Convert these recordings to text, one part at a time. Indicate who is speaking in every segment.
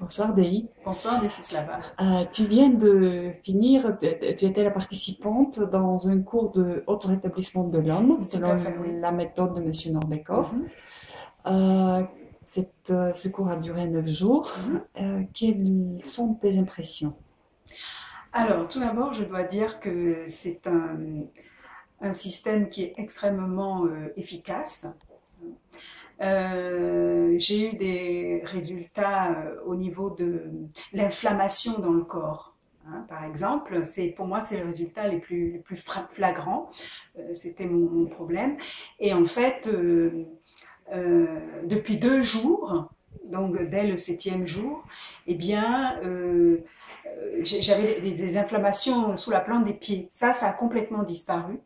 Speaker 1: Bonsoir Dei.
Speaker 2: Bonsoir Desislava.
Speaker 1: Euh, tu viens de finir, tu étais la participante dans un cours de auto-rétablissement de l'homme selon la méthode de M. Norbekov. Mhm. Euh, euh, ce cours a duré neuf jours. Mhm. quelles sont tes impressions?
Speaker 2: Alors, tout d'abord, je dois dire que c'est un, un, système qui est extrêmement efficace. Euh, j'ai eu des résultats euh, au niveau de l'inflammation dans le corps. Hein, par exemple, c'est pour moi c'est le résultat les plus, les flagrants. Euh, C'était mon, problème. Et en fait, depuis deux jours, donc dès le septième jour, eh bien, j'avais des, inflammations sous la plante des pieds. Ça, ça a complètement disparu.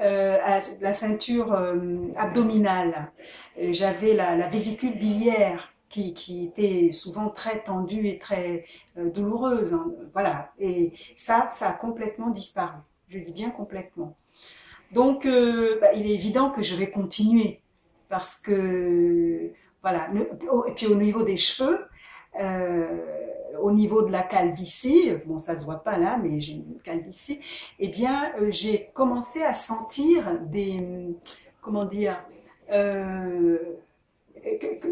Speaker 2: Euh, la ceinture euh, abdominale. J'avais la, vésicule biliaire qui, qui, était souvent très tendue et très euh, douloureuse. Hein. Voilà. Et ça, ça a complètement disparu. Je dis bien complètement. Donc, bah, il est évident que je vais continuer parce que, voilà. Et puis au niveau des cheveux, au niveau de la calvitie, bon ça se voit pas là, mais j'ai une calvitie, eh bien euh, j'ai commencé à sentir des, comment dire, euh,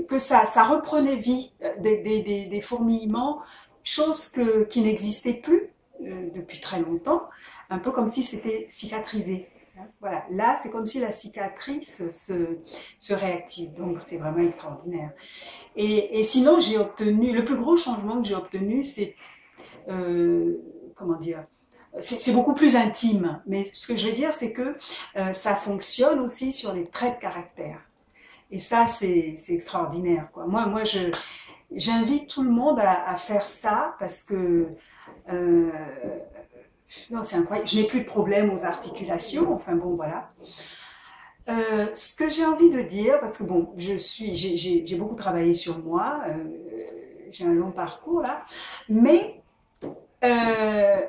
Speaker 2: que, ça, ça reprenait vie, euh, des, des, des, fourmillements, chose que, qui n'existait plus depuis très longtemps, un peu comme si c'était cicatrisé. Voilà, là c'est comme si la cicatrice se, réactive, donc c'est vraiment extraordinaire. Et, sinon, j'ai obtenu, le plus gros changement que j'ai obtenu, c'est, euh, comment dire, c'est beaucoup plus intime. Mais ce que je veux dire, c'est que euh, ça fonctionne aussi sur les traits de caractère. Et ça, c'est extraordinaire. Moi, moi j'invite tout le monde à, faire ça parce que euh, non, c'est incroyable. Je n'ai plus de problème aux articulations. Enfin bon, voilà. Euh, ce que j'ai envie de dire, parce que bon, je suis, j'ai beaucoup travaillé sur moi, euh, j'ai un long parcours là, mais euh,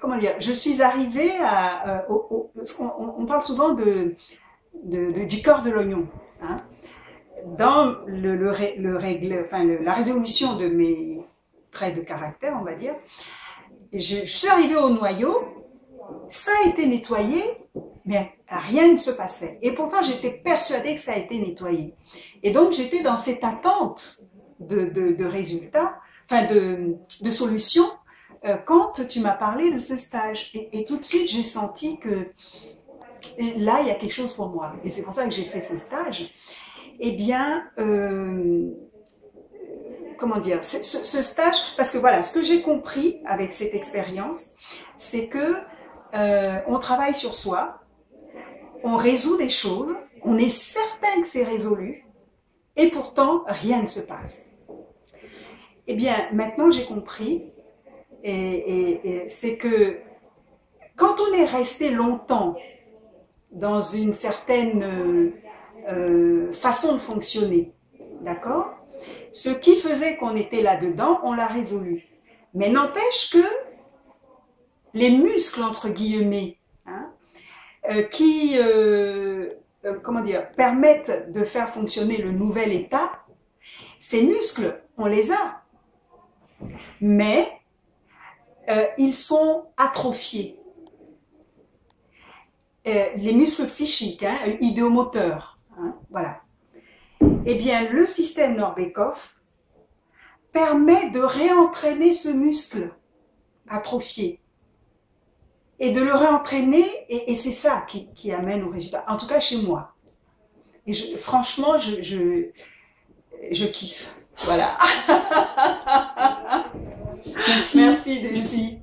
Speaker 2: comment dire, je suis arrivée à, on, parle souvent de, du cœur de l'oignon. Hein, dans le règle, enfin, la résolution de mes traits de caractère, on va dire, je, suis arrivée au noyau, ça a été nettoyé, mais rien ne se passait. Et pourtant, j'étais persuadée que ça a été nettoyé. Et donc, j'étais dans cette attente de, de, résultats, enfin de, de solutions, euh, quand tu m'as parlé de ce stage. Et, tout de suite, j'ai senti que là, il y a quelque chose pour moi. Et c'est pour ça que j'ai fait ce stage. Eh bien, euh, comment dire, ce, stage, parce que voilà, ce que j'ai compris avec cette expérience, c'est que euh, on travaille sur soi, on résout des choses, on est certain que c'est résolu, et pourtant rien ne se passe. Eh bien, maintenant j'ai compris, et, c'est que quand on est resté longtemps dans une certaine euh, façon de fonctionner, d'accord? Ce qui faisait qu'on était là-dedans, on l'a résolu. Mais n'empêche que les muscles, entre guillemets, euh, qui euh, euh, comment dire, permettent de faire fonctionner le nouvel état, ces muscles, on les a. Mais ils sont atrophiés. les muscles psychiques, hein, idéomoteurs, hein, voilà. Eh bien, le système Norbekov permet de réentraîner ce muscle atrophié et de le réentraîner, et, et c'est ça qui, qui, amène au résultat, en tout cas chez moi. Et je, franchement, je, je, je kiffe. Voilà. Merci. Merci, Desi.